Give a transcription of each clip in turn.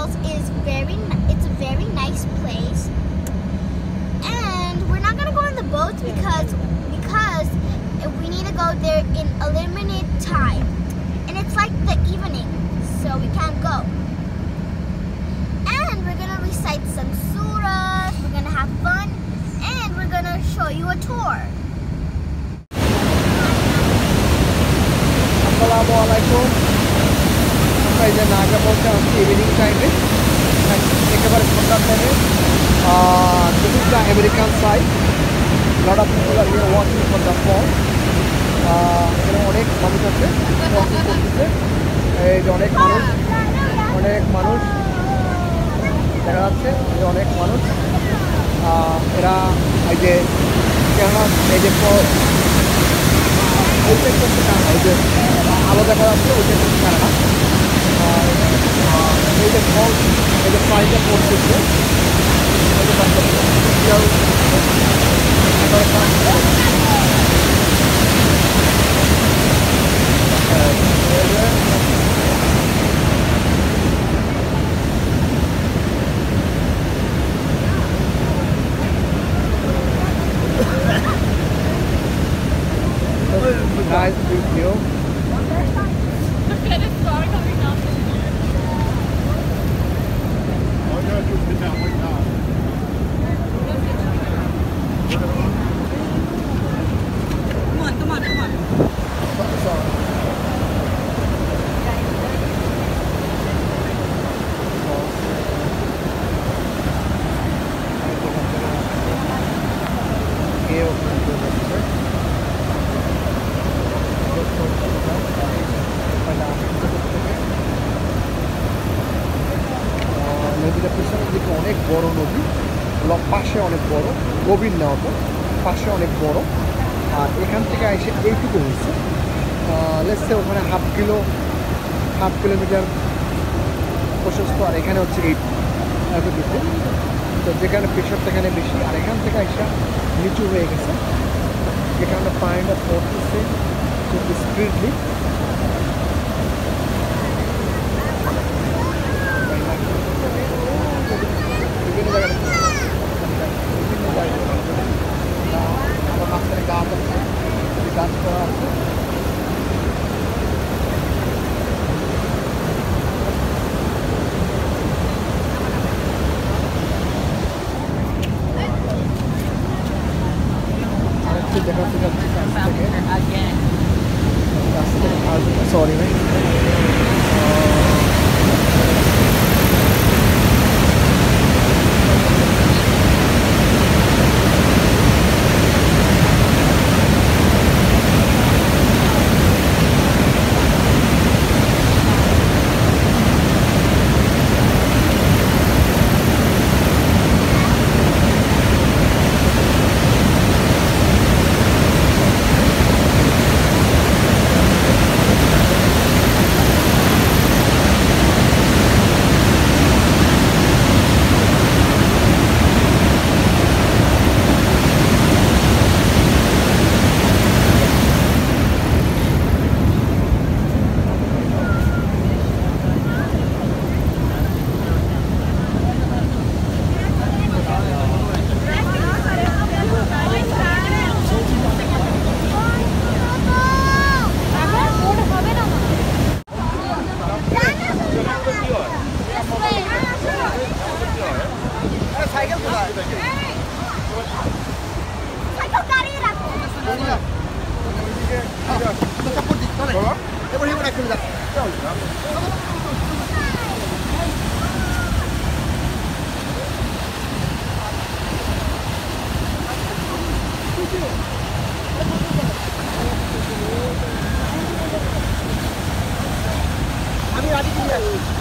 Falls is very, it's a very nice place. And we're not gonna go on the boats because, because we need to go there in a limited time. And it's like the evening, so we can't go. And we're gonna recite some surahs, we're gonna have fun, and we're gonna show you a tour. Assalamualaikum. আমরা এই যে নাগা বলতে আসছি evening টাইমে একেবারে সন্ধ্যার টাইমে this is the American side lot of people are walking for the fall এখানে অনেক মানুষ আছে এই যে অনেক মানুষ অনেক মানুষ দেখা যাচ্ছে এই যে অনেক মানুষ এরা এই যে কেননা এই যে ওইটা হচ্ছে কানাডা ওই যে আলো দেখা যাচ্ছে ওইটা একটু Canada Bây giờ thôi, bây giờ phải cho một chút nữa. Bây giờ bạn tập chơi. Rồi bạn Guys, do you? নদীটা পেছনের দিকে অনেক বড় নদী। পাশে অনেক বড়, গভীর না অত, পাশে অনেক বড়। আর এখান থেকে এসে এইটুকু হয়েছে। লেসে ওখানে হাফ কিলো, হাফ কিলোমিটার প্রশস্ত, আর এখানে হচ্ছে এই এতটুকু। তো যেখানে প্রেশারটা এখানে বেশি। আর এখান থেকে এসে নিচু হয়ে গেছে। যেখানে পানিটা পড়তেছে খুব speedly Woo!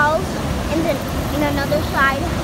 house and then in another side.